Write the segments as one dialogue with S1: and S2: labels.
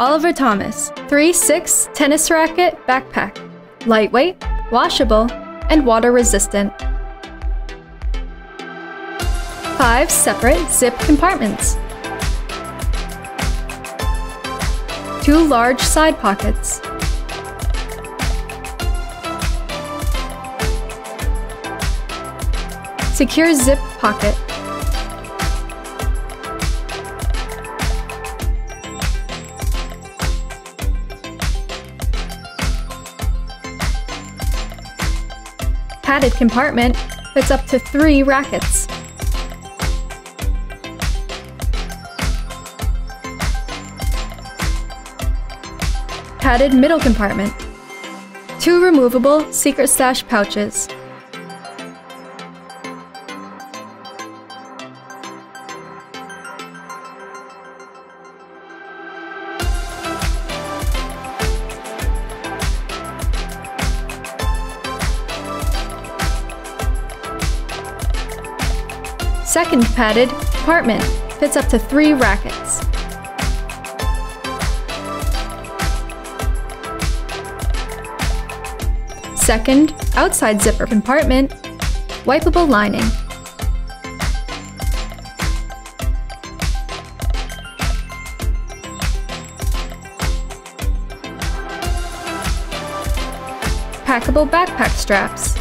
S1: Oliver Thomas 3 6 tennis racket backpack. Lightweight, washable, and water resistant. Five separate zip compartments. Two large side pockets. Secure zip pocket. Padded compartment fits up to three rackets. Padded middle compartment. Two removable secret stash pouches. Second padded compartment fits up to three rackets. Second, outside zipper compartment, wipeable lining. Packable backpack straps.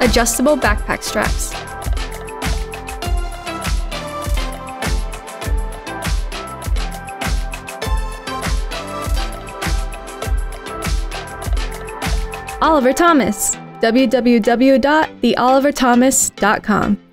S1: Adjustable backpack straps. Oliver Thomas. www.theoliverthomas.com.